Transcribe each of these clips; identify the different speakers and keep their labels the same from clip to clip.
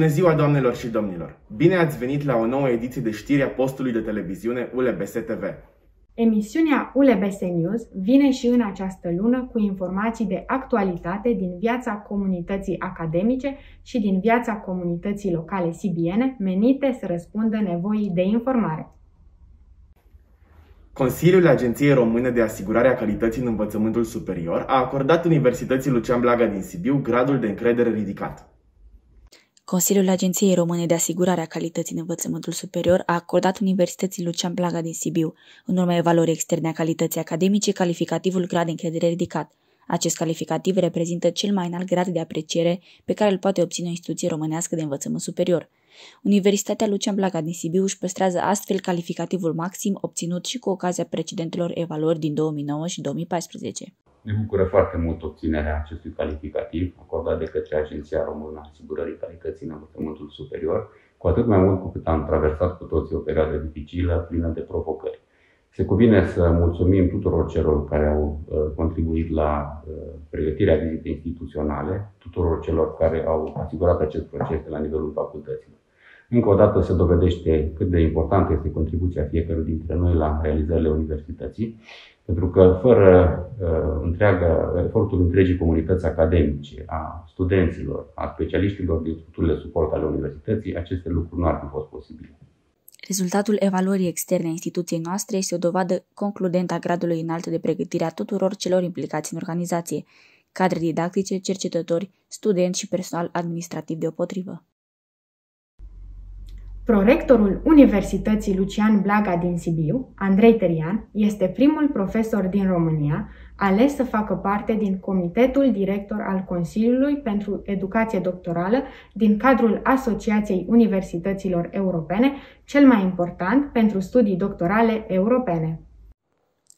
Speaker 1: Bună ziua, doamnelor și domnilor! Bine ați venit la o nouă ediție de știri a postului de televiziune ULBS TV.
Speaker 2: Emisiunea ULBS News vine și în această lună cu informații de actualitate din viața comunității academice și din viața comunității locale sibiene menite să răspundă nevoii de informare.
Speaker 1: Consiliul Agenției Române de Asigurare a Calității în Învățământul Superior a acordat Universității Lucian Blaga din Sibiu gradul de încredere ridicat.
Speaker 3: Consiliul Agenției Române de Asigurare a Calității în Învățământul Superior a acordat Universității Lucian Blaga din Sibiu, în urma evaluării externe a calității academice, calificativul grad de încredere ridicat. Acest calificativ reprezintă cel mai înalt grad de apreciere pe care îl poate obține o instituție românească de învățământ superior. Universitatea Lucian Blaga din Sibiu își păstrează astfel calificativul maxim obținut și cu ocazia precedentelor evaluări din 2009 și 2014.
Speaker 4: Ne bucură foarte mult obținerea acestui calificativ acordat de către Agenția Română a Asigurării Calității în Învățământul Superior, cu atât mai mult cu cât am traversat cu toții o perioadă dificilă, plină de provocări. Se cuvine să mulțumim tuturor celor care au uh, contribuit la uh, pregătirea vizitei instituționale, tuturor celor care au asigurat acest proces la nivelul facultăților. Încă o dată se dovedește cât de importantă este contribuția fiecărui dintre noi la realizările universității, pentru că fără uh, întreaga, efortul întregii comunități academice, a studenților, a specialiștilor din structurile suport ale universității, aceste lucruri nu ar fi fost posibile.
Speaker 3: Rezultatul evaluării externe a instituției noastre este o dovadă concludentă a gradului înalt de pregătire a tuturor celor implicați în organizație, cadre didactice, cercetători, studenți și personal administrativ deopotrivă.
Speaker 2: Prorectorul Universității Lucian Blaga din Sibiu, Andrei Terian, este primul profesor din România ales să facă parte din Comitetul Director al Consiliului pentru Educație Doctorală din cadrul Asociației Universităților Europene, cel mai important pentru studii doctorale europene.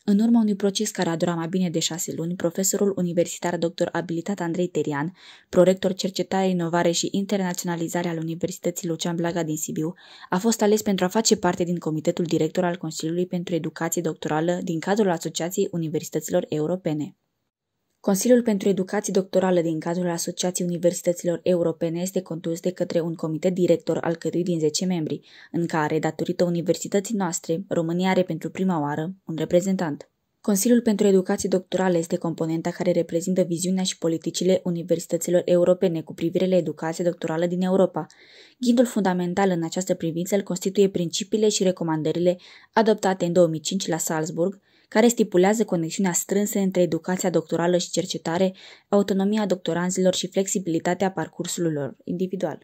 Speaker 3: În urma unui proces care a durat mai bine de șase luni, profesorul universitar dr. abilitat Andrei Terian, prorector cercetare, inovare și internaționalizare al Universității Lucian Blaga din Sibiu, a fost ales pentru a face parte din comitetul director al Consiliului pentru Educație Doctorală din cadrul Asociației Universităților Europene. Consiliul pentru Educație Doctorală din cadrul Asociației Universităților Europene este condus de către un comitet director al cărui din 10 membri, în care, datorită universității noastre, România are pentru prima oară un reprezentant. Consiliul pentru Educație Doctorală este componenta care reprezintă viziunea și politicile universităților europene cu privire la educație doctorală din Europa. Ghidul fundamental în această privință îl constituie principiile și recomandările adoptate în 2005 la Salzburg, care stipulează conexiunea strânsă între educația doctorală și cercetare, autonomia doctoranzilor și flexibilitatea parcursului lor individual.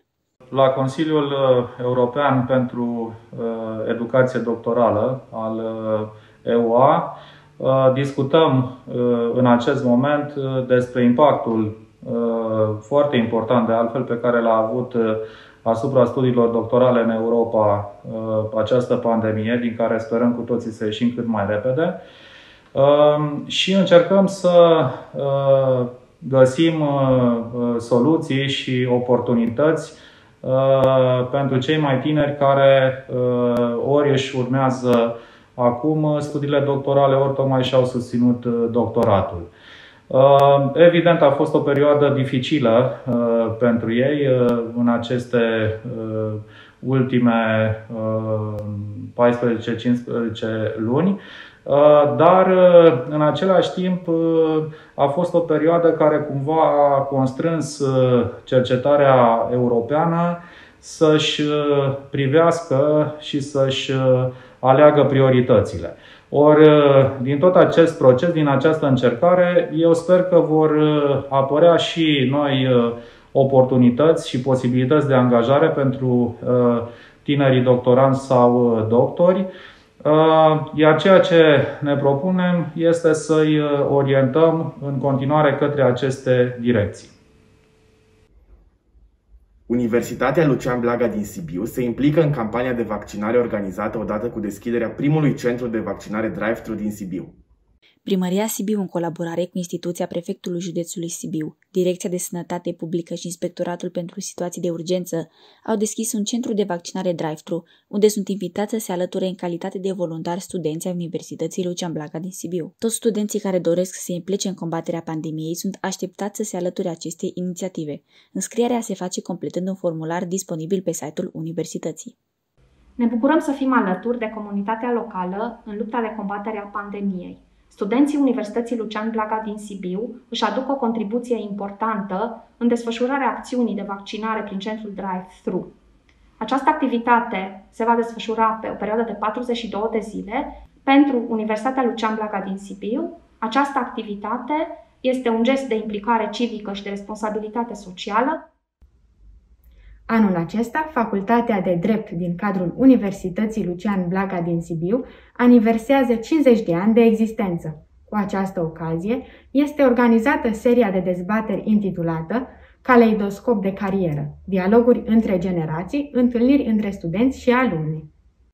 Speaker 5: La Consiliul uh, European pentru uh, Educație Doctorală al uh, EUA discutăm în acest moment despre impactul foarte important de altfel pe care l-a avut asupra studiilor doctorale în Europa uh, această pandemie, din care sperăm cu toții să ieșim cât mai repede. Um, și încercăm să uh, găsim uh, soluții și oportunități pentru cei mai tineri care ori își urmează acum studiile doctorale, ori tocmai și-au susținut doctoratul. Uh, evident, a fost o perioadă dificilă uh, pentru ei uh, în aceste ultime 14-15 luni, dar în același timp a fost o perioadă care cumva a constrâns cercetarea europeană să-și privească și să-și aleagă prioritățile. Ori, uh, din tot acest proces, din această încercare, eu sper că vor uh, apărea și noi uh, oportunități și posibilități de angajare pentru tinerii doctoranți sau doctori. Iar ceea ce ne propunem este să-i orientăm în continuare către aceste direcții.
Speaker 1: Universitatea Lucian Blaga din Sibiu se implică în campania de vaccinare organizată odată cu deschiderea primului centru de vaccinare drive-thru din Sibiu.
Speaker 3: Primăria Sibiu, în colaborare cu instituția prefectului județului Sibiu, Direcția de Sănătate Publică și Inspectoratul pentru Situații de Urgență, au deschis un centru de vaccinare drive-thru, unde sunt invitați să se alăture în calitate de voluntari studenți ai Universității Lucian Blaga din Sibiu. Toți studenții care doresc să se implice în combaterea pandemiei sunt așteptați să se alăture acestei inițiative. Înscrierea se face completând un formular disponibil pe site-ul universității.
Speaker 6: Ne bucurăm să fim alături de comunitatea locală în lupta de combatere a pandemiei. Studenții Universității Lucian Blaga din Sibiu își aduc o contribuție importantă în desfășurarea acțiunii de vaccinare prin centrul Drive-Thru. Această activitate se va desfășura pe o perioadă de 42 de zile pentru Universitatea Lucian Blaga din Sibiu. Această activitate este un gest de implicare civică și de responsabilitate socială
Speaker 2: Anul acesta, Facultatea de Drept din cadrul Universității Lucian Blaga din Sibiu aniversează 50 de ani de existență. Cu această ocazie, este organizată seria de dezbateri intitulată Caleidoscop de carieră, dialoguri între generații, întâlniri între studenți și alumni.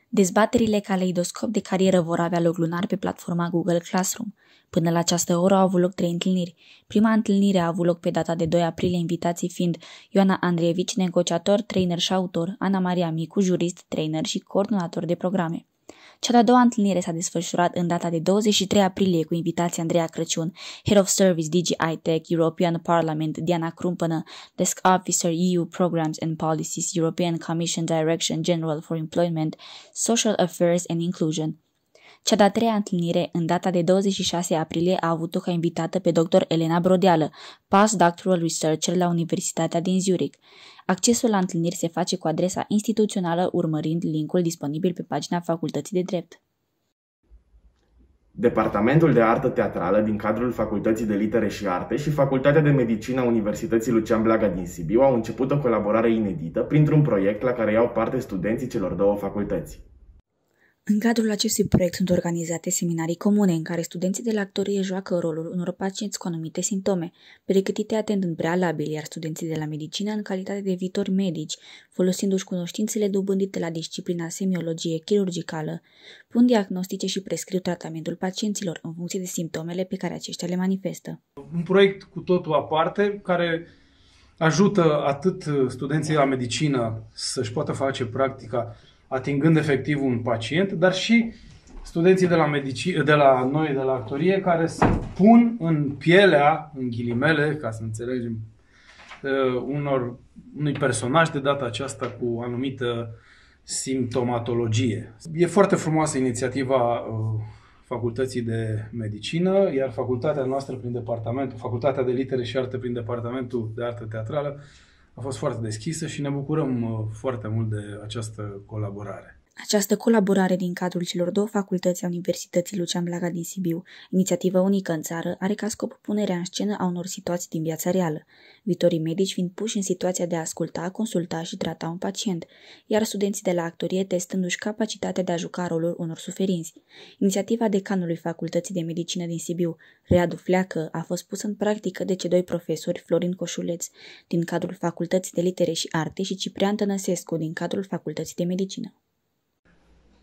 Speaker 3: Dezbaterile Caleidoscop de carieră vor avea loc lunar pe platforma Google Classroom. Până la această oră au avut loc trei întâlniri. Prima întâlnire a avut loc pe data de 2 aprilie, invitații fiind Ioana Andrievici, negociator, trainer și autor, Ana Maria Micu, jurist, trainer și coordonator de programe. Cea de-a doua întâlnire s-a desfășurat în data de 23 aprilie cu invitația Andreea Crăciun, Head of Service DG Tech, European Parliament, Diana Crumpănă, Desk Officer EU Programs and Policies, European Commission Direction General for Employment, Social Affairs and Inclusion. Cea de-a treia întâlnire, în data de 26 aprilie, a avut-o ca invitată pe dr. Elena Brodeală, postdoctoral researcher la Universitatea din Zurich. Accesul la întâlniri se face cu adresa instituțională urmărind linkul disponibil pe pagina Facultății de Drept.
Speaker 1: Departamentul de Artă Teatrală din cadrul Facultății de Litere și Arte și Facultatea de Medicină a Universității Lucian Blaga din Sibiu au început o colaborare inedită printr-un proiect la care iau parte studenții celor două facultăți.
Speaker 3: În cadrul acestui proiect sunt organizate seminarii comune în care studenții de la actorie joacă rolul unor pacienți cu anumite simptome, pregătite atent în prealabil, iar studenții de la medicină în calitate de viitori medici, folosindu-și cunoștințele dobândite la disciplina semiologie chirurgicală, pun diagnostice și prescriu tratamentul pacienților în funcție de simptomele pe care aceștia le manifestă.
Speaker 7: Un proiect cu totul aparte care ajută atât studenții la medicină să-și poată face practica atingând efectiv un pacient, dar și studenții de la, medici, de la noi, de la actorie, care se pun în pielea, în ghilimele, ca să înțelegem, uh, unor, unui personaj de data aceasta cu anumită simptomatologie. E foarte frumoasă inițiativa uh, Facultății de Medicină, iar facultatea noastră prin departamentul, Facultatea de Litere și Arte prin departamentul de Artă Teatrală, a fost foarte deschisă și ne bucurăm uh, foarte mult de această colaborare.
Speaker 3: Această colaborare din cadrul celor două facultăți a Universității Lucian Blaga din Sibiu, inițiativă unică în țară, are ca scop punerea în scenă a unor situații din viața reală, viitorii medici fiind puși în situația de a asculta, consulta și trata un pacient, iar studenții de la actorie testându-și capacitatea de a juca rolul unor suferinți. Inițiativa decanului Facultății de Medicină din Sibiu, Readu Fleacă, a fost pusă în practică de cei doi profesori Florin Coșuleț, din cadrul Facultății de Litere și Arte și Ciprian Tănăsescu, din cadrul Facultății de Medicină.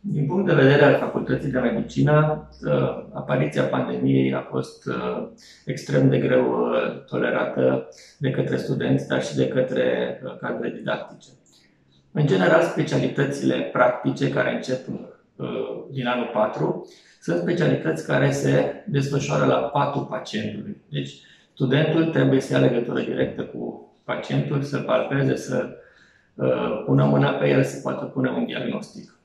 Speaker 8: Din punct de vedere al Facultății de Medicină, uh, apariția pandemiei a fost uh, extrem de greu uh, tolerată de către studenți, dar și de către cadre didactice. În general, specialitățile practice care încep din anul 4 sunt specialități care se desfășoară la patul pacientului. Deci, studentul trebuie să ia legătură directă cu pacientul, să palpeze, să pună mâna pe el, să poată pune un diagnostic.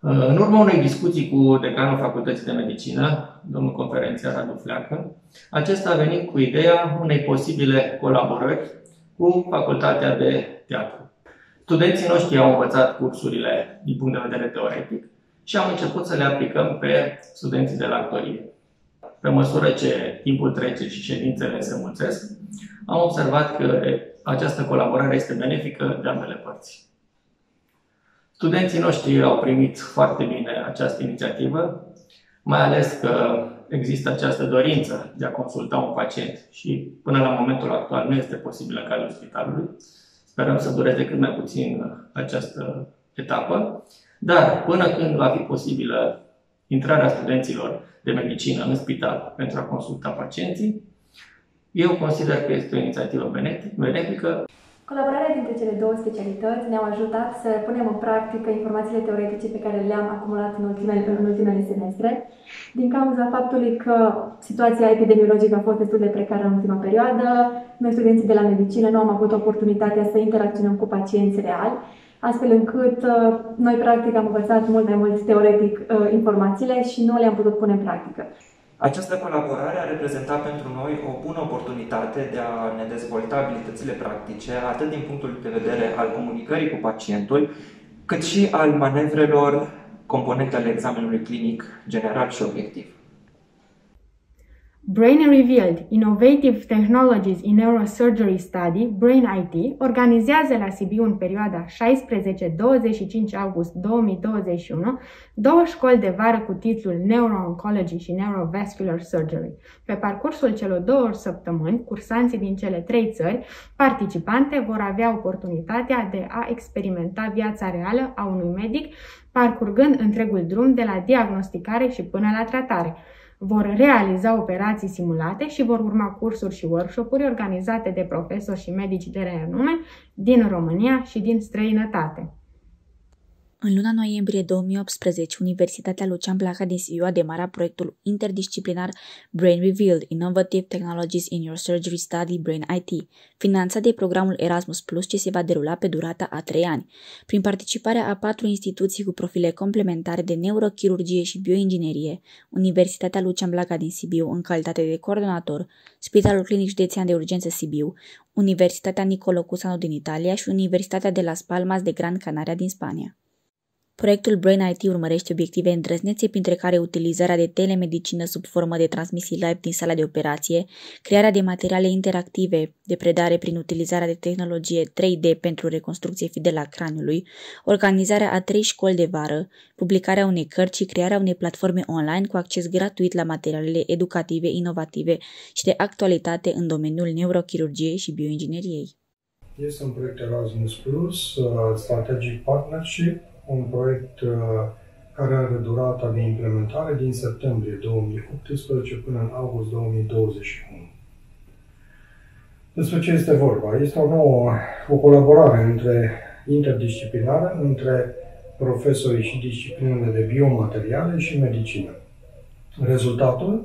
Speaker 8: În urma unei discuții cu decanul Facultății de Medicină, domnul conferențiar Radu Fleacă, acesta a venit cu ideea unei posibile colaborări cu Facultatea de Teatru. Studenții noștri au învățat cursurile din punct de vedere teoretic și am început să le aplicăm pe studenții de la actorie. Pe măsură ce timpul trece și ședințele se mulțesc, am observat că această colaborare este benefică de ambele părți. Studenții noștri au primit foarte bine această inițiativă, mai ales că există această dorință de a consulta un pacient și până la momentul actual nu este posibil în cadrul spitalului. Sperăm să dureze cât mai puțin această etapă, dar până când va fi posibilă intrarea studenților de medicină în spital pentru a consulta pacienții. Eu consider că este o inițiativă benefică.
Speaker 9: Colaborarea dintre cele două specialități ne-au ajutat să punem în practică informațiile teoretice pe care le-am acumulat în ultimele, în ultimele semestre, din cauza faptului că situația epidemiologică a fost destul de precară în ultima perioadă. Noi, studenții de la medicină, nu am avut oportunitatea să interacționăm cu pacienți reali, astfel încât uh, noi, practic, am învățat mult mai mult teoretic uh, informațiile și nu le-am putut pune în practică.
Speaker 10: Această colaborare a reprezentat pentru noi o bună oportunitate de a ne dezvolta abilitățile practice, atât din punctul de vedere al comunicării cu pacientul, cât și al manevrelor componente ale examenului clinic general și obiectiv.
Speaker 2: Brain Revealed Innovative Technologies in Neurosurgery Study, Brain IT, organizează la Sibiu în perioada 16-25 august 2021 două școli de vară cu titlul Neuro-Oncology și Neurovascular Surgery. Pe parcursul celor două săptămâni, cursanții din cele trei țări participante vor avea oportunitatea de a experimenta viața reală a unui medic, parcurgând întregul drum de la diagnosticare și până la tratare vor realiza operații simulate și vor urma cursuri și workshop-uri organizate de profesori și medici de renume din România și din străinătate.
Speaker 3: În luna noiembrie 2018, Universitatea Lucian Blaha din Sibiu a demarat proiectul interdisciplinar Brain Revealed Innovative Technologies in Your Surgery Study Brain IT, finanțat de programul Erasmus Plus ce se va derula pe durata a trei ani. Prin participarea a patru instituții cu profile complementare de neurochirurgie și bioinginerie, Universitatea Lucian Blaha din Sibiu în calitate de coordonator, Spitalul Clinic Județean de Urgență Sibiu, Universitatea Nicolo Cusano din Italia și Universitatea de Las Palmas de Gran Canaria din Spania. Proiectul Brain IT urmărește obiective îndrăznețe, printre care utilizarea de telemedicină sub formă de transmisii live din sala de operație, crearea de materiale interactive de predare prin utilizarea de tehnologie 3D pentru reconstrucție fidelă a craniului, organizarea a trei școli de vară, publicarea unei cărți și crearea unei platforme online cu acces gratuit la materialele educative, inovative și de actualitate în domeniul neurochirurgiei și bioingineriei.
Speaker 11: Este un proiect Erasmus Plus, uh, Strategic Partnership, un proiect uh, care are durata de implementare din septembrie 2018 până în august 2021. Despre ce este vorba? Este o nouă o colaborare între interdisciplinară între profesorii și disciplinele de biomateriale și medicină. Rezultatul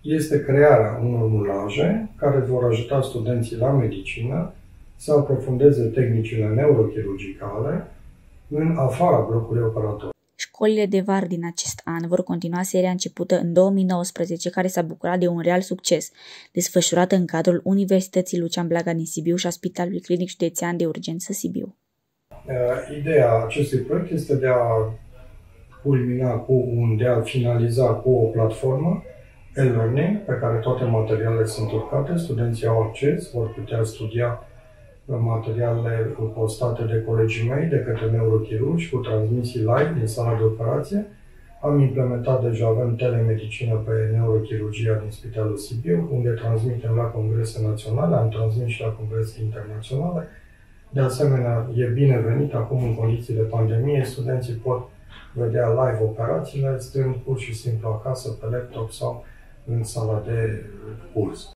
Speaker 11: este crearea unor mulaje care vor ajuta studenții la medicină să aprofundeze tehnicile neurochirurgicale în afara blocului operator.
Speaker 3: Școlile de vară din acest an vor continua seria începută în 2019, care s-a bucurat de un real succes, desfășurată în cadrul Universității Lucian Blaga din Sibiu și a Spitalului Clinic Județean de Urgență Sibiu.
Speaker 11: Uh, ideea acestui proiect este de a culmina cu un, de a finaliza cu o platformă e-learning pe care toate materialele sunt urcate, studenții au acces, vor putea studia materialele postate de colegii mei, de către neurochirurgi, cu transmisii live din sala de operație. Am implementat deja, avem telemedicină pe neurochirurgia din Spitalul Sibiu, unde transmitem la congrese naționale, am transmis și la congrese internaționale. De asemenea, e binevenit acum în condiții de pandemie, studenții pot vedea live operațiile, stând pur și simplu acasă pe laptop sau în sala de curs.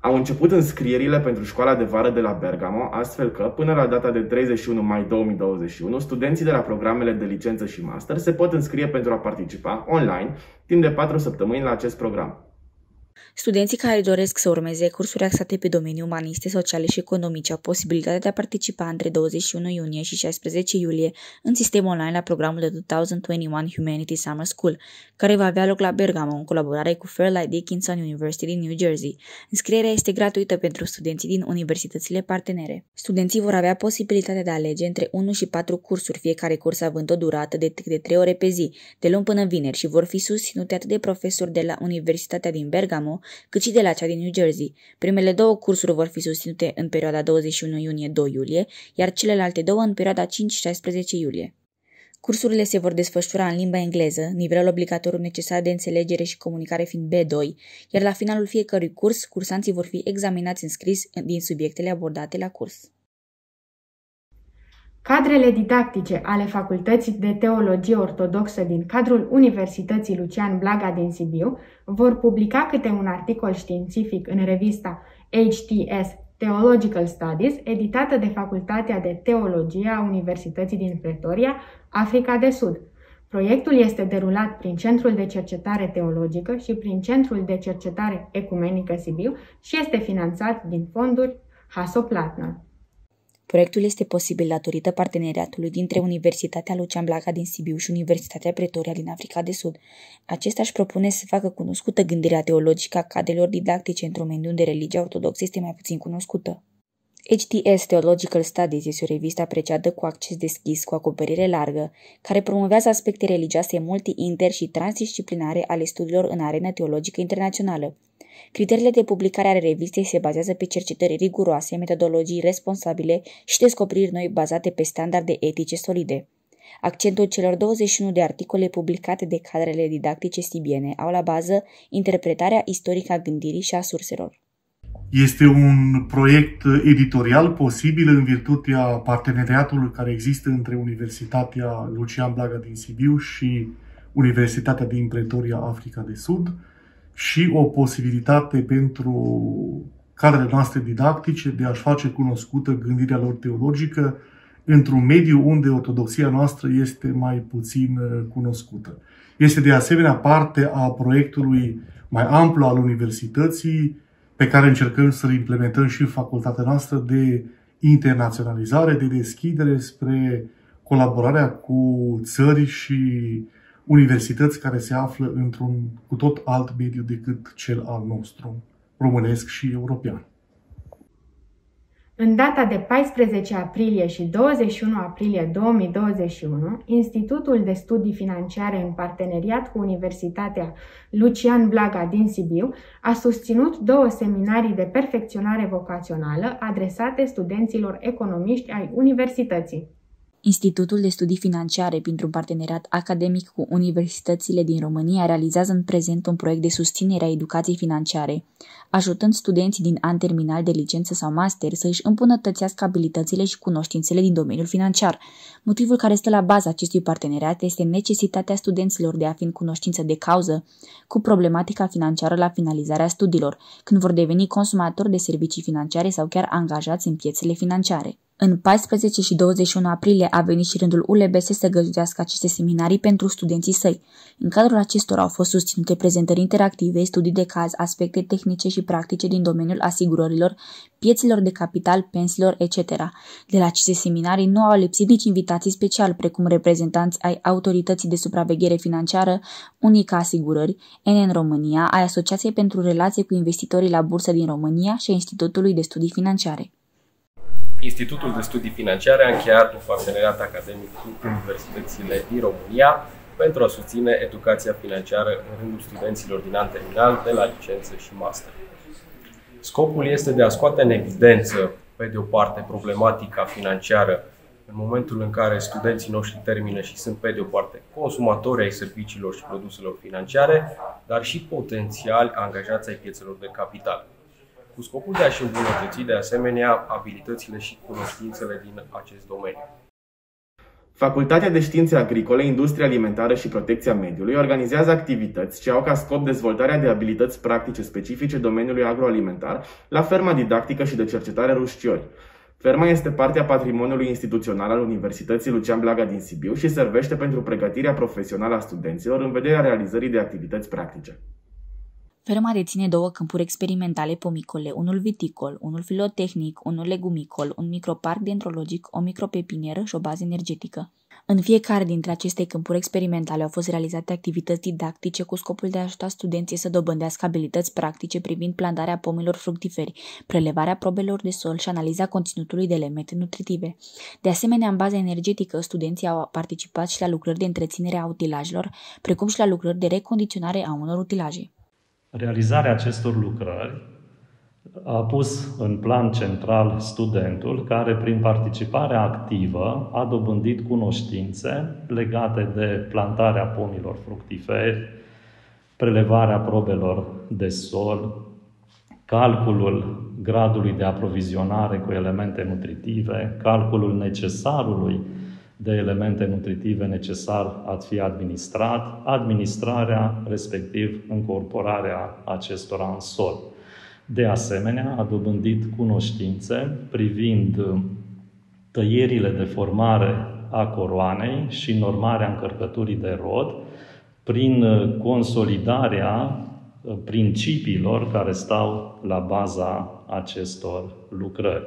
Speaker 1: Au început înscrierile pentru școala de vară de la Bergamo, astfel că, până la data de 31 mai 2021, studenții de la programele de licență și master se pot înscrie pentru a participa online timp de 4 săptămâni la acest program.
Speaker 3: Studenții care doresc să urmeze cursuri axate pe domeniul umaniste, sociale și economice au posibilitatea de a participa între 21 iunie și 16 iulie în sistem online la programul de 2021 Humanity Summer School, care va avea loc la Bergamo în colaborare cu Fairlight Dickinson University din New Jersey. Înscrierea este gratuită pentru studenții din universitățile partenere. Studenții vor avea posibilitatea de a alege între 1 și 4 cursuri, fiecare curs având o durată de, de 3 ore pe zi, de luni până vineri și vor fi susținute atât de profesori de la Universitatea din Bergamo, cât și de la cea din New Jersey. Primele două cursuri vor fi susținute în perioada 21 iunie-2 iulie, iar celelalte două în perioada 5-16 iulie. Cursurile se vor desfășura în limba engleză, nivelul obligatoriu necesar de înțelegere și comunicare fiind B2, iar la finalul fiecărui curs, cursanții vor fi examinați în scris din subiectele abordate la curs.
Speaker 2: Cadrele didactice ale Facultății de Teologie Ortodoxă din cadrul Universității Lucian Blaga din Sibiu vor publica câte un articol științific în revista HTS Theological Studies, editată de Facultatea de Teologie a Universității din Pretoria, Africa de Sud. Proiectul este derulat prin Centrul de Cercetare Teologică și prin Centrul de Cercetare Ecumenică Sibiu și este finanțat din fonduri Haso-Platner.
Speaker 3: Proiectul este posibil datorită parteneriatului dintre Universitatea Lucian Blaga din Sibiu și Universitatea Pretoria din Africa de Sud. Acesta își propune să facă cunoscută gândirea teologică a cadelor didactice într-un mediu unde religia ortodoxă este mai puțin cunoscută. HTS Theological Studies este o revistă apreciată cu acces deschis, cu acoperire largă, care promovează aspecte religioase multi, inter și transdisciplinare ale studiilor în arena teologică internațională. Criteriile de publicare ale revistei se bazează pe cercetări riguroase, metodologii responsabile și descoperiri noi bazate pe standarde etice solide. Accentul celor 21 de articole publicate de cadrele didactice sibiene au la bază interpretarea istorică a gândirii și a surselor.
Speaker 12: Este un proiect editorial posibil în virtutea parteneriatului care există între Universitatea Lucian Blaga din Sibiu și Universitatea din Pretoria, Africa de Sud și o posibilitate pentru cadrele noastre didactice de a-și face cunoscută gândirea lor teologică într-un mediu unde ortodoxia noastră este mai puțin uh, cunoscută. Este de asemenea parte a proiectului mai amplu al universității pe care încercăm să-l implementăm și în facultatea noastră de internaționalizare, de deschidere spre colaborarea cu țări și universități care se află într-un cu tot alt mediu decât cel al nostru, românesc și european.
Speaker 2: În data de 14 aprilie și 21 aprilie 2021, Institutul de Studii Financiare în parteneriat cu Universitatea Lucian Blaga din Sibiu a susținut două seminarii de perfecționare vocațională adresate studenților economiști ai universității.
Speaker 3: Institutul de Studii Financiare, printr-un parteneriat academic cu universitățile din România, realizează în prezent un proiect de susținere a educației financiare, ajutând studenții din an terminal de licență sau master să își îmbunătățească abilitățile și cunoștințele din domeniul financiar. Motivul care stă la baza acestui parteneriat este necesitatea studenților de a fi în cunoștință de cauză cu problematica financiară la finalizarea studiilor, când vor deveni consumatori de servicii financiare sau chiar angajați în piețele financiare. În 14 și 21 aprilie a venit și rândul ULBS să găzduiască aceste seminarii pentru studenții săi. În cadrul acestora au fost susținute prezentări interactive, studii de caz, aspecte tehnice și practice din domeniul asigurărilor, pieților de capital, pensiilor, etc. De la aceste seminarii nu au lipsit nici invitații speciali, precum reprezentanți ai Autorității de Supraveghere Financiară, Unica Asigurări, NN România, ai Asociației pentru Relație cu Investitorii la Bursă din România și a Institutului de Studii Financiare.
Speaker 13: Institutul de Studii Financiare a încheiat un parteneriat academic cu universitățile din România pentru a susține educația financiară în rândul studenților din an terminal, de la licență și master. Scopul este de a scoate în evidență, pe de o parte, problematica financiară în momentul în care studenții noștri termină și sunt, pe de o parte, consumatori ai serviciilor și produselor financiare, dar și potențiali angajați ai piețelor de capital cu scopul de a-și îmbunătăți de asemenea abilitățile și cunoștințele din acest domeniu.
Speaker 1: Facultatea de Științe Agricole, Industrie Alimentară și Protecția Mediului organizează activități ce au ca scop dezvoltarea de abilități practice specifice domeniului agroalimentar la ferma didactică și de cercetare Rușciori. Ferma este parte a patrimoniului instituțional al Universității Lucian Blaga din Sibiu și servește pentru pregătirea profesională a studenților în vederea realizării de activități practice.
Speaker 3: Ferma deține două câmpuri experimentale pomicole, unul viticol, unul filotehnic, unul legumicol, un microparc dendrologic, o micropepinieră și o bază energetică. În fiecare dintre aceste câmpuri experimentale au fost realizate activități didactice cu scopul de a ajuta studenții să dobândească abilități practice privind plantarea pomilor fructiferi, prelevarea probelor de sol și analiza conținutului de elemente nutritive. De asemenea, în baza energetică, studenții au participat și la lucrări de întreținere a utilajelor, precum și la lucrări de recondiționare a unor utilaje.
Speaker 14: Realizarea acestor lucrări a pus în plan central studentul care, prin participarea activă, a dobândit cunoștințe legate de plantarea pomilor fructiferi, prelevarea probelor de sol, calculul gradului de aprovizionare cu elemente nutritive, calculul necesarului de elemente nutritive necesar a fi administrat, administrarea, respectiv încorporarea acestora în sol. De asemenea, a dobândit cunoștințe privind tăierile de formare a coroanei și normarea încărcăturii de rod prin consolidarea principiilor care stau la baza acestor lucrări.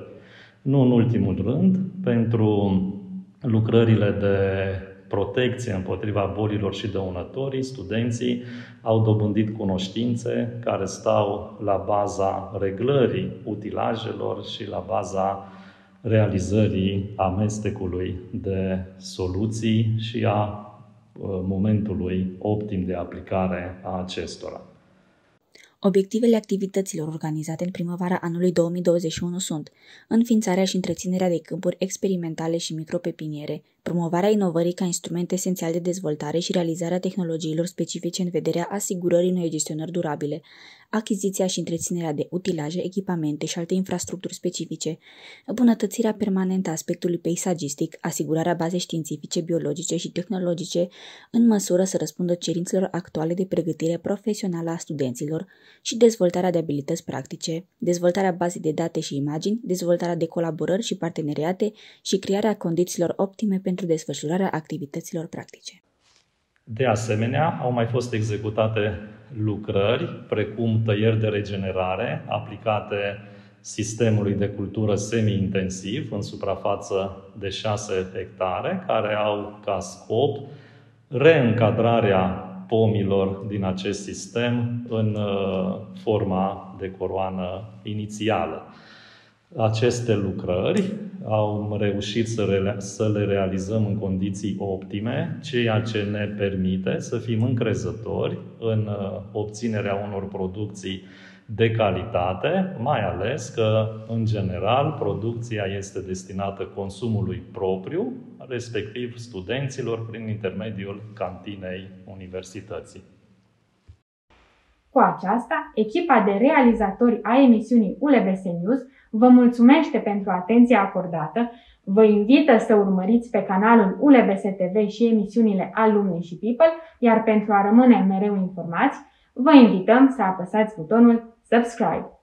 Speaker 14: Nu în ultimul rând, pentru lucrările de protecție împotriva bolilor și dăunătorii, studenții au dobândit cunoștințe care stau la baza reglării utilajelor și la baza realizării amestecului de soluții și a uh, momentului optim de aplicare a acestora.
Speaker 3: Obiectivele activităților organizate în primăvara anului 2021 sunt înființarea și întreținerea de câmpuri experimentale și micropepiniere, promovarea inovării ca instrument esențial de dezvoltare și realizarea tehnologiilor specifice în vederea asigurării unei gestionări durabile, achiziția și întreținerea de utilaje, echipamente și alte infrastructuri specifice, îmbunătățirea permanentă a aspectului peisagistic, asigurarea bazei științifice, biologice și tehnologice în măsură să răspundă cerințelor actuale de pregătire profesională a studenților și dezvoltarea de abilități practice, dezvoltarea bazei de date și imagini, dezvoltarea de colaborări și parteneriate și crearea condițiilor optime pentru desfășurarea activităților practice.
Speaker 14: De asemenea, au mai fost executate lucrări, precum tăieri de regenerare aplicate sistemului de cultură semi-intensiv în suprafață de 6 hectare, care au ca scop reîncadrarea pomilor din acest sistem în uh, forma de coroană inițială. Aceste lucrări au reușit să, re- să le realizăm în condiții optime, ceea ce ne permite să fim încrezători în uh, obținerea unor producții de calitate, mai ales că, în general, producția este destinată consumului propriu, respectiv studenților, prin intermediul cantinei universității.
Speaker 2: Cu aceasta, echipa de realizatori a emisiunii ULBS News vă mulțumește pentru atenția acordată, vă invită să urmăriți pe canalul ULBS TV și emisiunile Alumni și People, iar pentru a rămâne mereu informați, vă invităm să apăsați butonul Subscribe.